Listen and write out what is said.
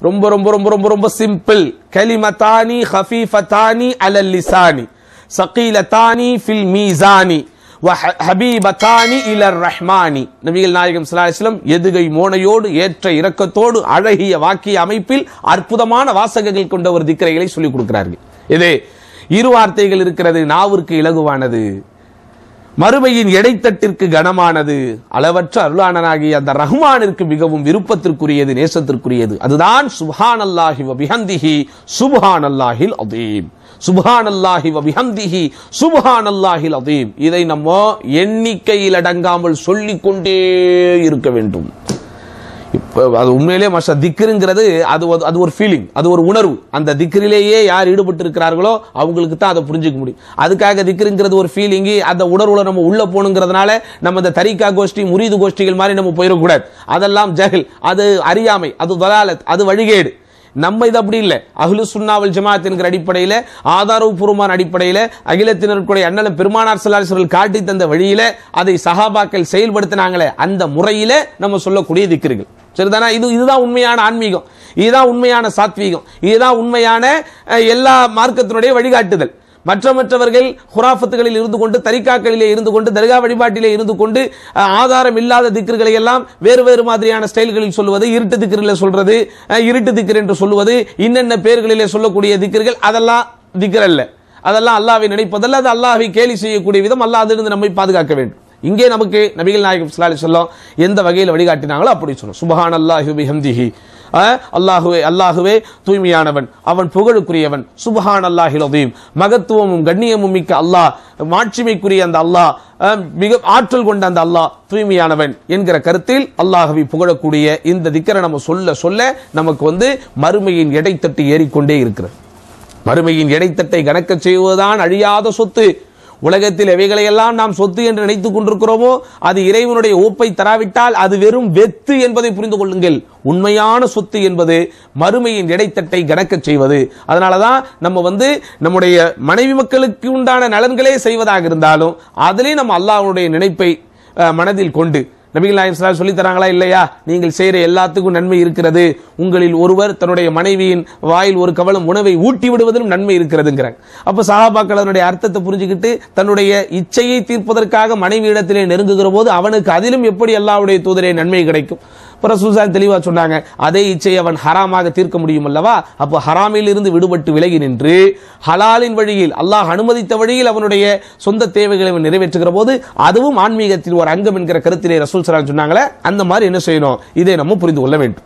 ரொம்ப ரொம்ப ரொம்ப ரொம்ப ரொம்ப சிம்பிள் கலிமத்தானி ஹஃபீஃபத்தானி அலல் லிசானி சகீலத்தானி ஃபில் மீசானி வஹ- ஹபீபத்தானி இலர் ரஹ்மானி நபிகள் நாயகம் ஸல்லல்லாஹு எதுகை மோனையோடு ஏற்ற இரக்கத்தோடு அழகிய வாக்கிய அமைப்பில் அற்புதமான வாசகங்கள் கொண்ட ஒரு திக்கரைகளை சொல்லிக் கொடுக்கிறார்கள். இது இரு வார்த்தைகள் இருக்கிறது நாவிற்கு இலகுவானது. மறுமையின் எடைத்தட்டிற்கு கனமானது. அளவற்ற அருளானனாகிய அந்த ரஹ்மானிற்கு மிகவும் விருப்பத்திற்குரியது நேசத்திற்குரியது. அதுதான் சுபான் அல்லாஹி வபிஹந்திஹி சுபான் அல்லாஹில் அதீம். சுபான் அல்லாஹி வபிஹந்திஹி சுபான் அல்லாஹில் அதீம். இதை நம்ம எண்ணிக்கையில் அடங்காமல் சொல்லிக்கொண்டே இருக்க வேண்டும். அது உண்மையிலே மஷா திக்ருங்கிறது அது அது ஒரு ஃபீலிங் அது ஒரு உணர்வு. அந்த திக்ரிலேயே யார் ஈடுபட்டு இருக்கிறார்களோ அவங்களுக்கு தான் அதை புரிஞ்சிக்க முடியும். அதுக்காக திக்ருங்கிறது ஒரு ஃபீலிங்கு அந்த உணர்வுல நம்ம உள்ள போகணுங்கிறதுனால நம்ம இந்த தரிக்கா கோஷ்டி முரீது கோஷ்டிகள் மாதிரி நம்ம போயிடக்கூடாது. அதெல்லாம் ஜஹில் அது அறியாமை அது வலாலத் அது வழிகேடு. நம்ம இது அப்படி இல்லை. அகிலு சுன்னாவல் ஜமாத் என்கிற அடிப்படையில் ஆதாரபூர்வமான அடிப்படையில் அகிலத்தினருக்குடைய அண்ணலம் பெருமானார் சல்லாசர்கள் காட்டி தந்த வழியில அதை சஹாபாக்கள் செயல்படுத்தினாங்களே அந்த முறையில நம்ம சொல்லக்கூடிய திக்கிர்கள் சரிதானா? இது இதுதான் உண்மையான ஆன்மீகம். இதுதான் உண்மையான சாத்வீகம். இதுதான் உண்மையான எல்லா மார்க்கத்தினுடைய வழிகாட்டுதல். மற்ற மற்றவர்கள் ஹுராஃபத்துகளில் இருந்து கொண்டு தரிக்காக்களிலே இருந்து கொண்டு தர்கா வழிபாட்டிலே இருந்து கொண்டு ஆதாரம் இல்லாத திக்ருகளை எல்லாம் வேறு வேறு மாதிரியான ஸ்டைல்களில் சொல்வது இருட்டு திக்ரில் சொல்றது இருட்டு திக்ர் என்று சொல்லுவது இன்னென்ன பேர்களிலே சொல்லக்கூடிய திக்கர்கள் அதெல்லாம் திக்ர் அல்ல. அதெல்லாம் அல்லாவை நினைப்பதல்ல அது அல்லாஹை கேலி செய்யக்கூடிய விதம் அல்லாஹ் அதிலிருந்து நம்மை பாதுகாக்க வேண்டும். இங்கே நமக்கு நபிகள் நாயகம் சொல்லும் எந்த வகையில் வழிகாட்டினாங்களோ அப்படி சொல்லணும் சுபஹான் அல்லாஹி பிஹம்திஹி. அல்லாஹுவே அல்லாஹுவே தூய்மையானவன் அவன் புகழுக்குரியவன். சுபஹான் அல்லாஹில் மகத்துவமும் கண்ணியமும் மிக்க அல்லாஹ் மாட்சிமைக்குரிய அந்த அல்லாஹ் மிக ஆற்றல் கொண்ட அந்த அல்லாஹ் தூய்மையானவன் என்கிற கருத்தில் அல்லாஹுவை புகழக்கூடிய இந்த திக்கரை நம்ம சொல்ல சொல்ல நமக்கு வந்து மறுமையின் எடைத்தட்டு ஏறிக்கொண்டே இருக்கிறது. மறுமையின் எடைத்தட்டை கணக்கச் செய்வதுதான் அழியாத சொத்து. உலகத்தில் எவைகளையெல்லாம் நாம் சொத்து என்று நினைத்துக் கொண்டிருக்கிறோமோ அது இறைவனுடைய ஓப்பை தராவிட்டால் அது வெறும் வெத்து என்பதை புரிந்து கொள்ளுங்கள். உண்மையான சொத்து என்பது மறுமையின் இடைத்தட்டை கணக்கச் செய்வது. அதனாலதான் நம்ம வந்து நம்முடைய மனைவி மக்களுக்கு உண்டான நலன்களே செய்வதாக இருந்தாலும் அதிலே நம்ம அல்லாஹனுடைய நினைப்பை மனதில் கொண்டு நபிகள் நாயகம் சொல்லி தராங்களா இல்லையா? நீங்கள் செய்யற எல்லாத்துக்கும் நன்மை இருக்கிறது. உங்களில் ஒருவர் தன்னுடைய மனைவியின் வாயில் ஒரு கவலம் உணவை ஊட்டி விடுவதிலும் நன்மை இருக்கிறதுங்கிறாங்க. அப்ப சகாபாக்கள் அதனுடைய அர்த்தத்தை புரிஞ்சுக்கிட்டு தன்னுடைய இச்சையை தீர்ப்பதற்காக மனைவி இடத்திலே நெருங்குகிற போது அவனுக்கு அதிலும் எப்படி அல்லாஹ்வுடைய தூதரே நன்மை கிடைக்கும்? இப்ப தெளிவாக தெளிவா சொன்னாங்க அதே இச்சையை அவன் ஹராமாக தீர்க்க முடியும் அல்லவா? அப்போ ஹராமில் இருந்து விடுபட்டு விலகி நின்று ஹலாலின் வழியில் அல்லாஹ் அனுமதித்த வழியில் அவனுடைய சொந்த தேவைகளை அவன் நிறைவேற்றுகிற போது அதுவும் ஆன்மீகத்தில் ஒரு அங்கம் என்கிற கருத்திலே ரசூல் சலாம் சொன்னாங்களே அந்த மாதிரி என்ன செய்யணும்? இதை நம்ம புரிந்து கொள்ள வேண்டும்.